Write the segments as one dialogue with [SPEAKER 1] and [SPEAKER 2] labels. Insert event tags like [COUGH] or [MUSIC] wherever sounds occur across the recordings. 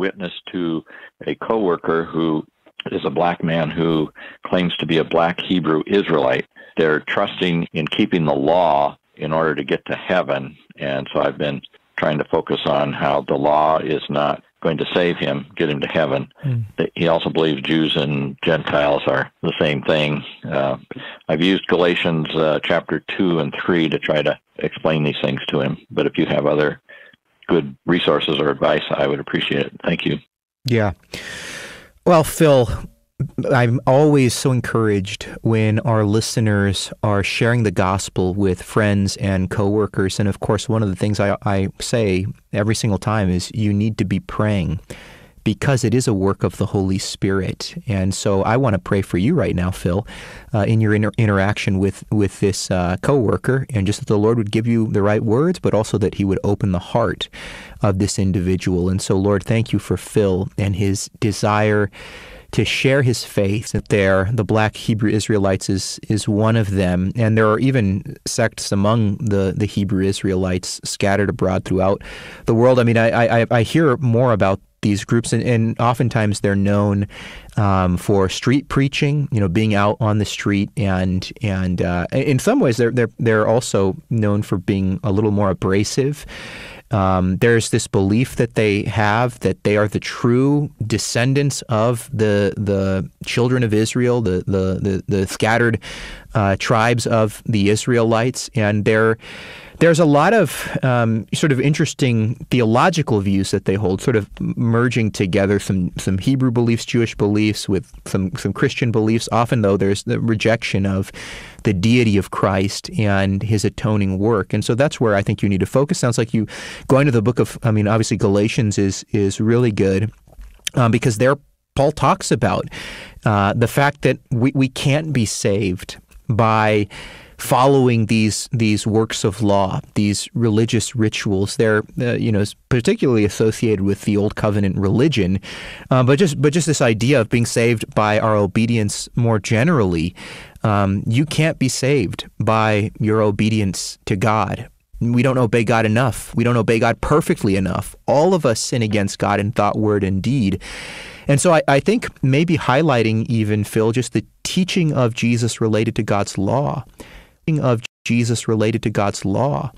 [SPEAKER 1] witness to a coworker who is a black man who claims to be a black Hebrew Israelite. They're trusting in keeping the law in order to get to heaven. And so I've been trying to focus on how the law is not going to save him, get him to heaven. Mm. He also believes Jews and Gentiles are the same thing. Uh, I've used Galatians uh, chapter 2 and 3 to try to explain these things to him. But if you have other good resources or advice, I would appreciate it. Thank you.
[SPEAKER 2] Yeah. Well, Phil, I'm always so encouraged when our listeners are sharing the gospel with friends and coworkers. And of course, one of the things I, I say every single time is you need to be praying because it is a work of the Holy Spirit. And so I want to pray for you right now, Phil, uh, in your inter- interaction with, with this uh, coworker, and just that the Lord would give you the right words, but also that He would open the heart of this individual. And so, Lord, thank you for Phil and his desire to share his faith. that There, the black Hebrew Israelites is is one of them, and there are even sects among the the Hebrew Israelites scattered abroad throughout the world. I mean, I I, I hear more about these groups, and, and oftentimes they're known um, for street preaching. You know, being out on the street, and and uh, in some ways they're they're they're also known for being a little more abrasive. Um, there's this belief that they have that they are the true descendants of the the children of Israel, the the the, the scattered uh, tribes of the Israelites, and they're there's a lot of um, sort of interesting theological views that they hold, sort of merging together some some Hebrew beliefs, Jewish beliefs with some some Christian beliefs. Often, though, there's the rejection of the deity of Christ and His atoning work, and so that's where I think you need to focus. Sounds like you going to the book of, I mean, obviously Galatians is is really good um, because there Paul talks about uh, the fact that we, we can't be saved by following these these works of law, these religious rituals. They're uh, you know particularly associated with the old covenant religion, uh, but just but just this idea of being saved by our obedience more generally. Um, you can't be saved by your obedience to God. We don't obey God enough. We don't obey God perfectly enough. All of us sin against God in thought, word, and deed. And so I, I think maybe highlighting even, Phil, just the teaching of Jesus related to God's law of Jesus related to God's law.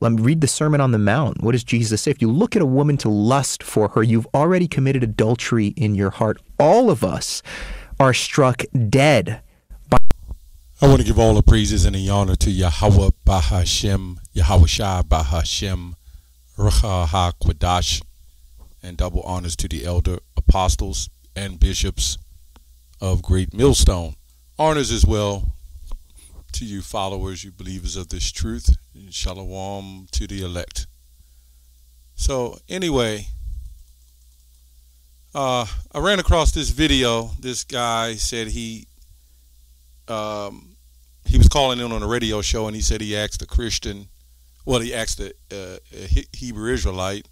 [SPEAKER 2] Let me read the Sermon on the Mount. What does Jesus say? If you look at a woman to lust for her, you've already committed adultery in your heart. All of us are struck dead. By-
[SPEAKER 3] I want to give all the praises and the honor to Yahweh Bahashem, Yahweh Shai Bahashem, Ruach HaKodash, and double honors to the elder apostles and bishops of Great Millstone. Honors as well to you followers, you believers of this truth. And shalom to the elect. So anyway, uh, I ran across this video. This guy said he um, he was calling in on a radio show, and he said he asked a Christian, well, he asked a, a, Hebrew Israelite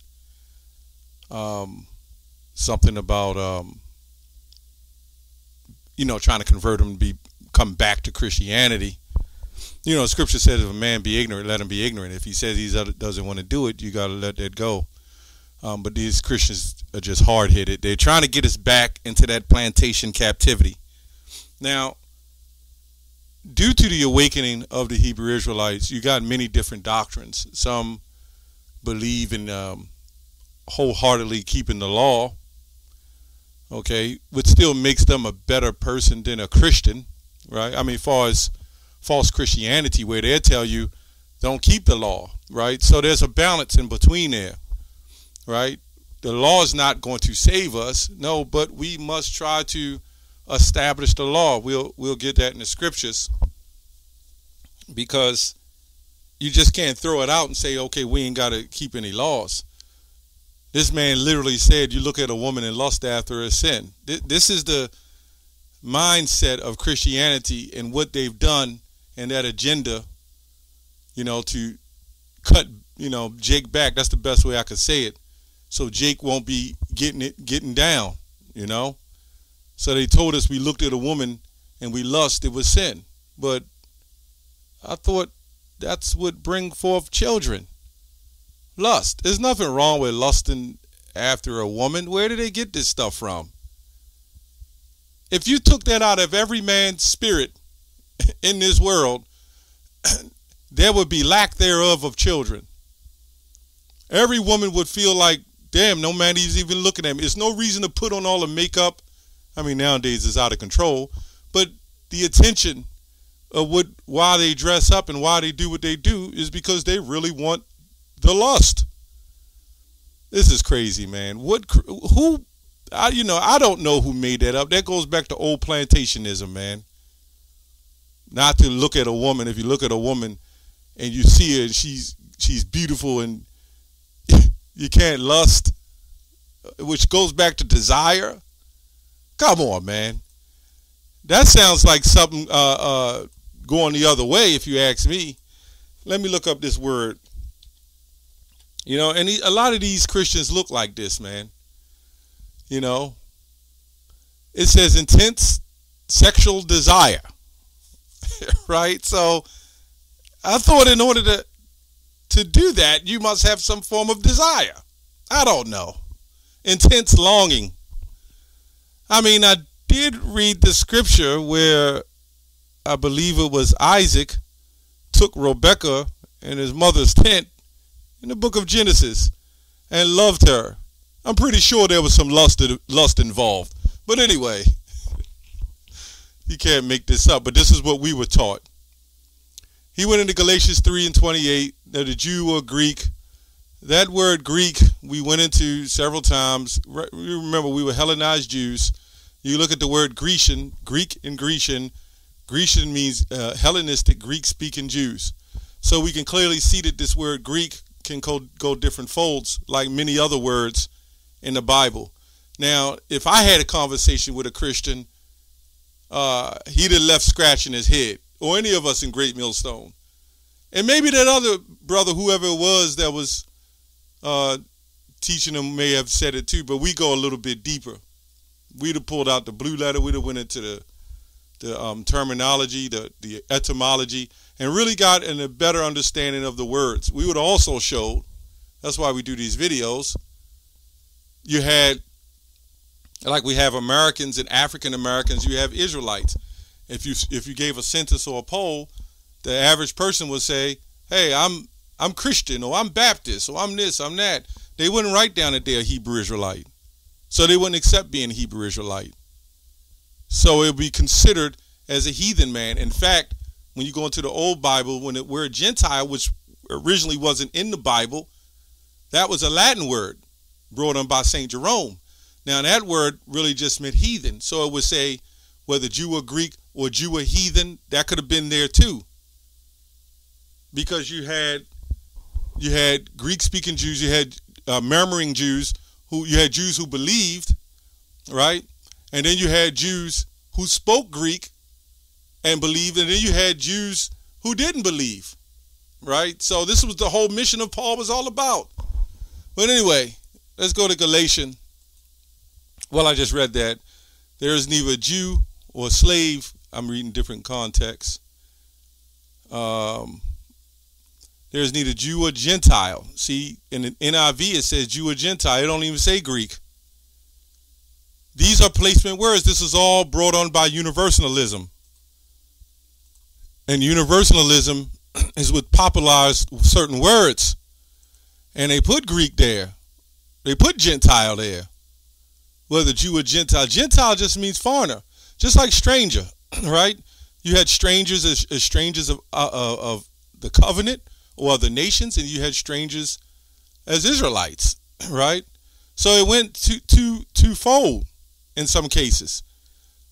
[SPEAKER 3] um, something about um, you know trying to convert him to be come back to Christianity you know, Scripture says if a man be ignorant, let him be ignorant. If he says he doesn't want to do it, you got to let that go. Um, but these Christians are just hard headed. They're trying to get us back into that plantation captivity. Now, due to the awakening of the Hebrew Israelites, you got many different doctrines. Some believe in um, wholeheartedly keeping the law, okay, which still makes them a better person than a Christian, right? I mean, as far as false Christianity where they tell you don't keep the law, right? So there's a balance in between there, right? The law is not going to save us, no, but we must try to establish the law. We'll we'll get that in the scriptures because you just can't throw it out and say, okay, we ain't got to keep any laws. This man literally said, you look at a woman and lust after a sin. This is the mindset of Christianity and what they've done and that agenda, you know, to cut, you know, Jake back. That's the best way I could say it. So Jake won't be getting it, getting down, you know. So they told us we looked at a woman and we lust, it was sin. But I thought that's what bring forth children. Lust. There's nothing wrong with lusting after a woman. Where do they get this stuff from? If you took that out of every man's spirit [COUGHS] in this world, [COUGHS] there would be lack thereof of children. Every woman would feel like, damn, no man is even looking at me. There's no reason to put on all the makeup. I mean, nowadays it's out of control, but the attention of what why they dress up and why they do what they do is because they really want the lust. This is crazy, man. What who I, you know, I don't know who made that up. That goes back to old plantationism, man. Not to look at a woman. If you look at a woman and you see her, and she's she's beautiful, and [LAUGHS] you can't lust, which goes back to desire. Come on, man. That sounds like something uh, uh, going the other way, if you ask me. Let me look up this word. You know, and he, a lot of these Christians look like this, man. You know, it says intense sexual desire, [LAUGHS] right? So I thought in order to to do that, you must have some form of desire. I don't know. Intense longing. I mean, I did read the scripture where I believe it was Isaac took Rebekah in his mother's tent in the book of Genesis and loved her. I'm pretty sure there was some lust lust involved. But anyway, you can't make this up, but this is what we were taught. He went into Galatians 3 and 28, that a Jew or Greek, that word Greek we went into several times. Remember, we were Hellenized Jews. You look at the word Grecian, Greek and Grecian, Grecian means uh, Hellenistic, Greek speaking Jews. So we can clearly see that this word Greek can go, go different folds, like many other words in the Bible. Now, if I had a conversation with a Christian, uh, he'd have left scratching his head, or any of us in Great Millstone. And maybe that other brother, whoever it was that was uh, teaching him, may have said it too, but we go a little bit deeper. We'd have pulled out the blue letter, we'd have went into the the um, terminology, the, the etymology, and really got in a better understanding of the words. We would also show, that's why we do these videos, you had, like we have Americans and African Americans, you have Israelites. If you if you gave a census or a poll, the average person would say, "Hey, I'm I'm Christian, or I'm Baptist, or I'm this, I'm that." They wouldn't write down that they're a Hebrew Israelite, so they wouldn't accept being a Hebrew Israelite. So it would be considered as a heathen man. In fact, when you go into the old Bible, when it word Gentile, which originally wasn't in the Bible, that was a Latin word brought on by Saint Jerome. Now that word really just meant heathen. So it would say whether Jew or Greek or Jew or heathen, that could have been there too. Because you had you had Greek speaking Jews, you had uh, murmuring Jews who you had Jews who believed, right? And then you had Jews who spoke Greek and believed, and then you had Jews who didn't believe, right? So this was the whole mission of Paul was all about. But anyway, let's go to Galatians. Well, I just read that. There is neither Jew or slave. I'm reading different contexts. Um, there's neither Jew or Gentile. See, in the NIV it says Jew or Gentile. It don't even say Greek. These are placement words. This is all brought on by universalism. And universalism [CLEARS THROAT] is what popularized certain words. And they put Greek there. They put Gentile there. Whether Jew or Gentile. Gentile just means foreigner. Just like stranger, [CLEARS THROAT] right? You had strangers as, as strangers of, uh, uh, of the covenant or other nations, and you had strangers as Israelites, [CLEARS THROAT] right? So it went two, two, twofold in some cases.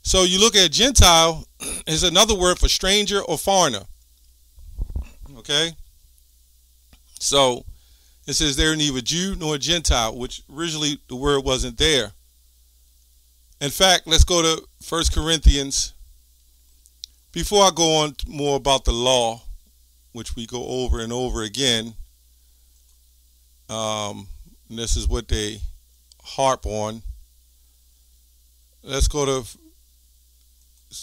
[SPEAKER 3] So you look at Gentile [CLEARS THROAT] is another word for stranger or foreigner. Okay? So it says there neither Jew nor Gentile, which originally the word wasn't there. In fact, let's go to First Corinthians. Before I go on more about the law, which we go over and over again, um, this is what they harp on let's go to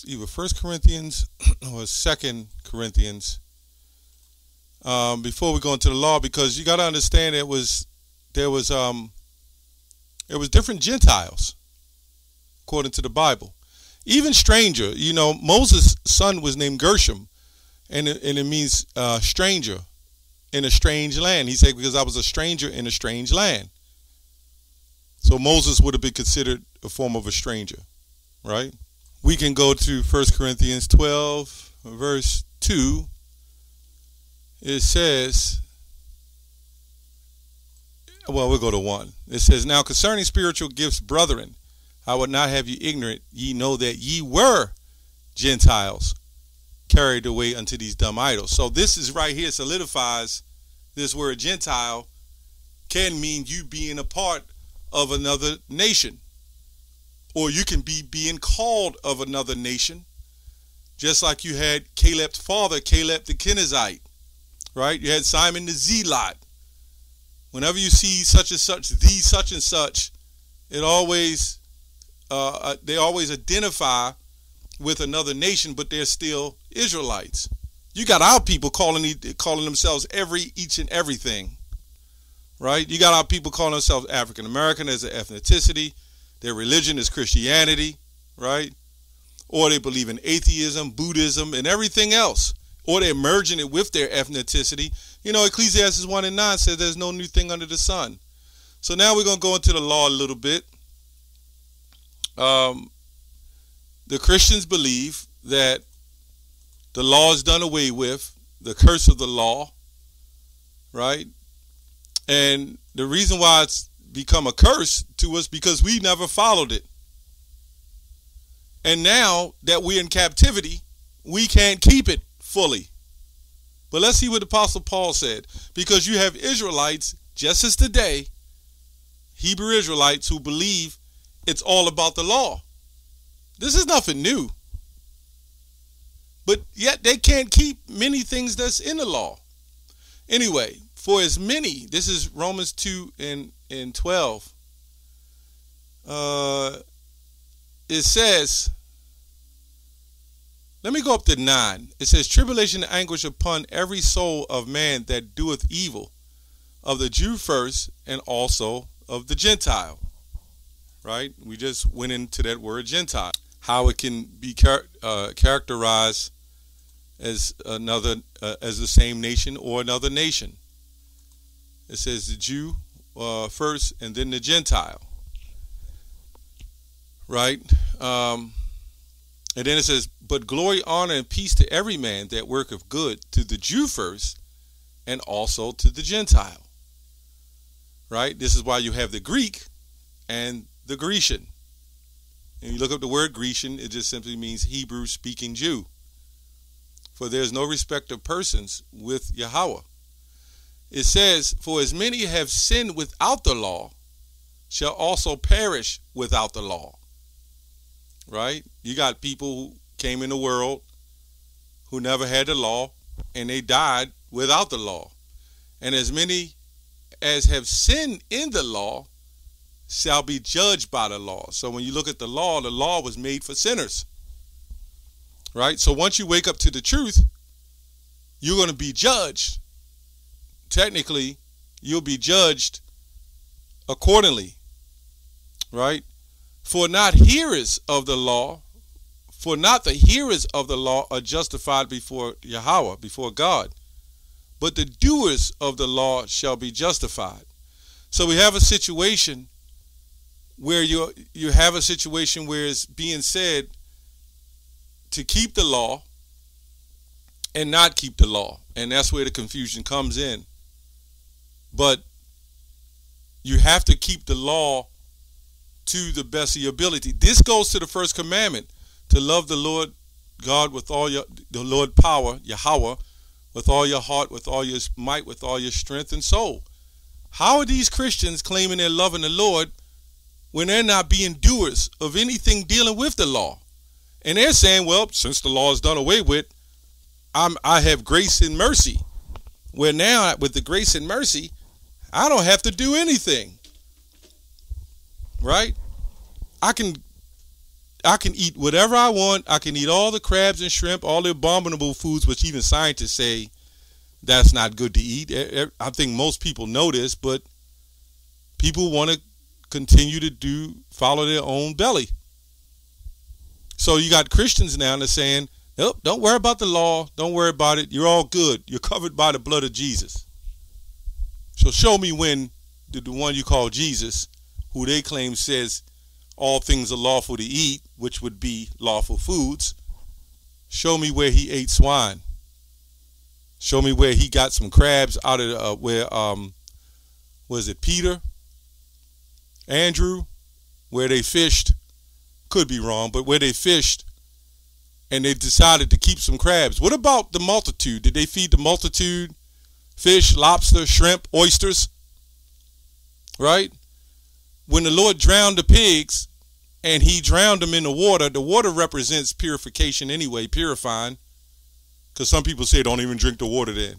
[SPEAKER 3] either First Corinthians [CLEARS THROAT] or Second Corinthians. Um, before we go into the law, because you got to understand it was there was um, There was different Gentiles, according to the Bible. Even stranger, you know, Moses' son was named Gershom, and it, and it means uh, stranger in a strange land. He said, because I was a stranger in a strange land. So Moses would have been considered a form of a stranger, right? We can go to 1 Corinthians 12, verse 2. It says, well, we'll go to 1. It says, Now concerning spiritual gifts, brethren, I would not have you ignorant. Ye know that ye were Gentiles carried away unto these dumb idols. So this is right here solidifies this word Gentile can mean you being a part of another nation. Or you can be being called of another nation. Just like you had Caleb's father, Caleb the Kenizzite, right? You had Simon the Zealot. Whenever you see such and such, the such and such, it always uh, uh they always identify with another nation, but they're still Israelites. You got our people calling calling themselves every each and everything, right? You got our people calling themselves African American as an ethnicity. Their religion is Christianity, right? Or they believe in atheism, Buddhism, and everything else. Or they're merging it with their ethnicity. You know, Ecclesiastes 1 and 9 says there's no new thing under the sun. So now we're going to go into the law a little bit. Um, the Christians believe that the law is done away with, the curse of the law, right? And the reason why it's become a curse to us because we never followed it. And now that we're in captivity, we can't keep it fully. But let's see what Apostle Paul said. Because you have Israelites, just as today, Hebrew Israelites who believe it's all about the law. This is nothing new. But yet they can't keep many things that's in the law. Anyway, for as many, this is Romans 2 and, and 12. Uh, it says, let me go up to 9. It says, Tribulation and anguish upon every soul of man that doeth evil, of the Jew first, and also of the Gentile. Right? We just went into that word Gentile how it can be char- uh, characterized as another uh, as the same nation or another nation. It says the Jew uh, first and then the Gentile. Right? Um, and then it says, But glory, honor, and peace to every man that worketh good, to the Jew first, and also to the Gentile. Right? This is why you have the Greek and the Grecian. And you look up the word Grecian, it just simply means Hebrew speaking Jew. For there is no respect of persons with Yahweh. It says, For as many have sinned without the law, shall also perish without the law. Right? You got people who came in the world who never had the law, and they died without the law. And as many as have sinned in the law shall be judged by the law. So when you look at the law, the law was made for sinners. Right? So once you wake up to the truth, you're going to be judged. Technically, you'll be judged accordingly. Right? For not hearers of the law, for not the hearers of the law are justified before Yahweh, before God, but the doers of the law shall be justified. So we have a situation where you you have a situation where it's being said to keep the law and not keep the law. And that's where the confusion comes in. But you have to keep the law to the best of your ability. This goes to the first commandment to love the lord god with all your the lord power yahweh with all your heart with all your might with all your strength and soul. How are these christians claiming they're loving the lord when they're not being doers of anything dealing with the law. And they're saying, well, since the law is done away with, I'm, I have grace and mercy. Where now, with the grace and mercy, I don't have to do anything. Right? I can I can eat whatever I want. I can eat all the crabs and shrimp, all the abominable foods, which even scientists say that's not good to eat. I think most people know this, but people want to continue to do follow their own belly. So you got Christians now that are saying, nope, don't worry about the law. Don't worry about it. You're all good. You're covered by the blood of Jesus. So show me when the, the one you call Jesus, who they claim says all things are lawful to eat, which would be lawful foods, show me where he ate swine. Show me where he got some crabs out of uh, where um was it Peter, Andrew, where they fished could be wrong, but where they fished and they decided to keep some crabs. What about the multitude? Did they feed the multitude fish, lobster, shrimp, oysters? Right? When the Lord drowned the pigs and he drowned them in the water, the water represents purification anyway, purifying. Because some people say don't even drink the water then.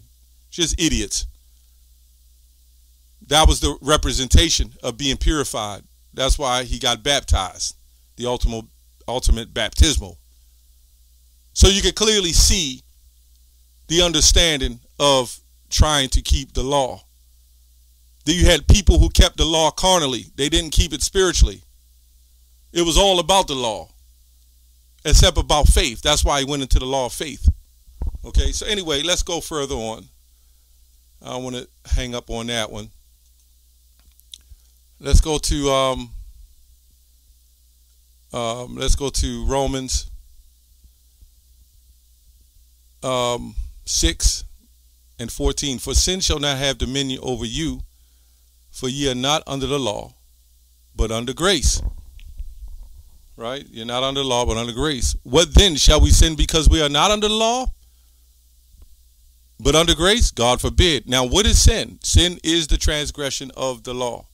[SPEAKER 3] Just idiots. That was the representation of being purified. That's why he got baptized the ultimate ultimate baptismal. So you can clearly see the understanding of trying to keep the law. Then you had people who kept the law carnally. They didn't keep it spiritually. It was all about the law, except about faith. That's why he went into the law of faith. Okay, so anyway, let's go further on. I want to hang up on that one. Let's go to um, um, let's go to Romans um, 6 and 14. For sin shall not have dominion over you, for ye are not under the law, but under grace. Right? You're not under law, but under grace. What then? Shall we sin because we are not under the law? But under grace? God forbid. Now, what is sin? Sin is the transgression of the law.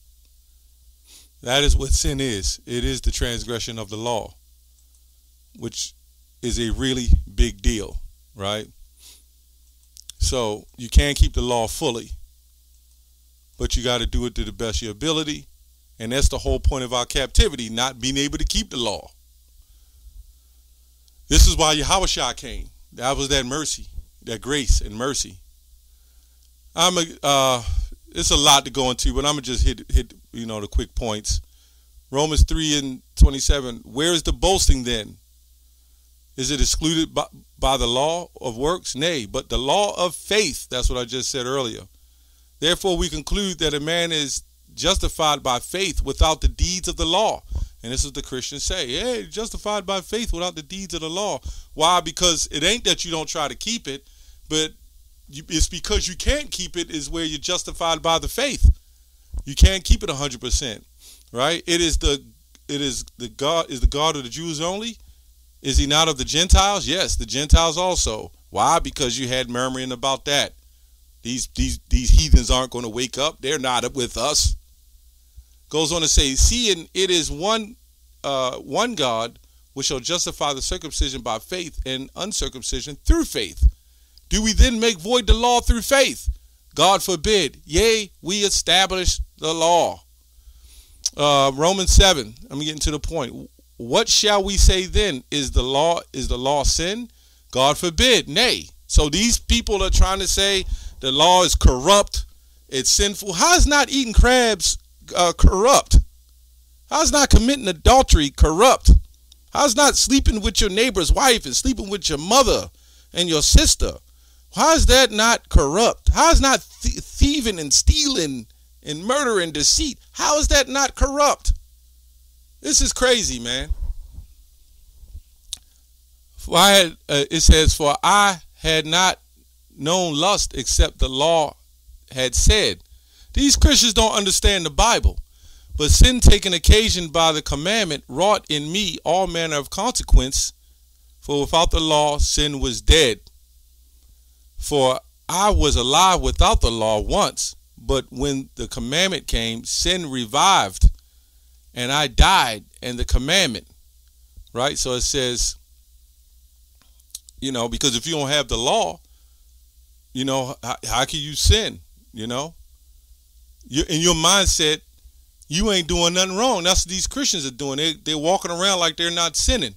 [SPEAKER 3] That is what sin is. It is the transgression of the law, which is a really big deal, right? So you can't keep the law fully, but you got to do it to the best of your ability. And that's the whole point of our captivity, not being able to keep the law. This is why Yahweh came. That was that mercy, that grace and mercy. I'm a, uh, it's a lot to go into, but I'm gonna just hit hit you know the quick points. Romans three and twenty seven. Where is the boasting then? Is it excluded by, by the law of works? Nay, but the law of faith. That's what I just said earlier. Therefore, we conclude that a man is justified by faith without the deeds of the law. And this is the Christians say, hey, justified by faith without the deeds of the law. Why? Because it ain't that you don't try to keep it, but you, it's because you can't keep it is where you're justified by the faith. You can't keep it 100%, right? It is the it is the God is the God of the Jews only. Is he not of the Gentiles? Yes, the Gentiles also. Why? Because you had murmuring about that. These these these heathens aren't going to wake up. They're not with us. Goes on to say, seeing it is one uh, one God which shall justify the circumcision by faith and uncircumcision through faith. Do we then make void the law through faith? God forbid. Yea, we establish the law. Uh, Romans 7. I'm getting to the point. What shall we say then? Is the law is the law sin? God forbid. Nay. So these people are trying to say the law is corrupt, it's sinful. How is not eating crabs uh, corrupt? How is not committing adultery corrupt? How is not sleeping with your neighbor's wife and sleeping with your mother and your sister? How is that not corrupt? How is not th- thieving and stealing and murder and deceit? How is that not corrupt? This is crazy, man. For I had, uh, it says, for I had not known lust except the law had said. These Christians don't understand the Bible. But sin taken occasion by the commandment wrought in me all manner of consequence. For without the law, sin was dead. For I was alive without the law once, but when the commandment came, sin revived, and I died, and the commandment, right? So it says, you know, because if you don't have the law, you know, how, how can you sin? You know, you in your mindset, you ain't doing nothing wrong. That's what these Christians are doing. They they're walking around like they're not sinning.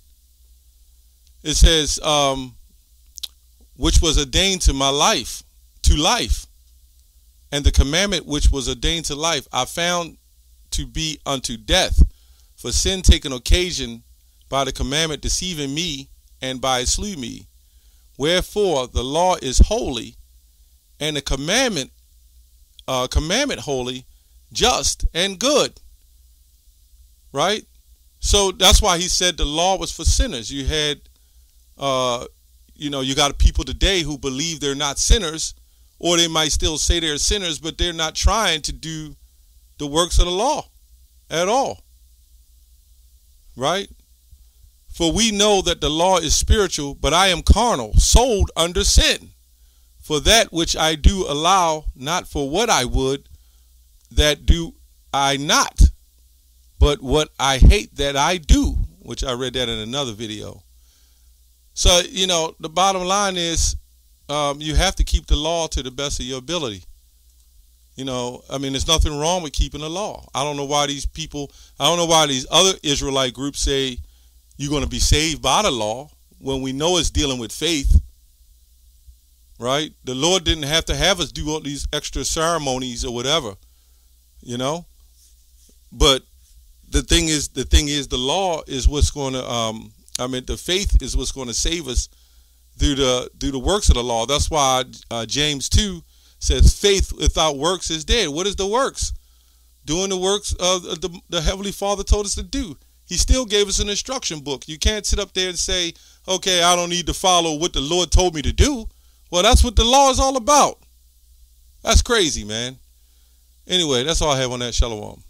[SPEAKER 3] It says, um, which was ordained to my life, to life. And the commandment which was ordained to life, I found to be unto death. For sin taken occasion by the commandment deceiving me, and by it slew me. Wherefore the law is holy, and the commandment uh, commandment holy, just and good. Right? So that's why he said the law was for sinners. You had, uh, you know, you got people today who believe they're not sinners, or they might still say they're sinners, but they're not trying to do the works of the law at all. Right? For we know that the law is spiritual, but I am carnal, sold under sin. For that which I do allow, not for what I would, that do I not but what I hate that I do, which I read that in another video. So, you know, the bottom line is um, you have to keep the law to the best of your ability. You know, I mean, there's nothing wrong with keeping the law. I don't know why these people, I don't know why these other Israelite groups say you're going to be saved by the law when we know it's dealing with faith. Right? The Lord didn't have to have us do all these extra ceremonies or whatever, you know? But the thing is, the thing is, the law is what's going to. Um, I mean, the faith is what's going to save us through the through the works of the law. That's why uh, James two says, "Faith without works is dead." What is the works? Doing the works of the, the heavenly Father told us to do. He still gave us an instruction book. You can't sit up there and say, "Okay, I don't need to follow what the Lord told me to do." Well, that's what the law is all about. That's crazy, man. Anyway, that's all I have on that. Shalom.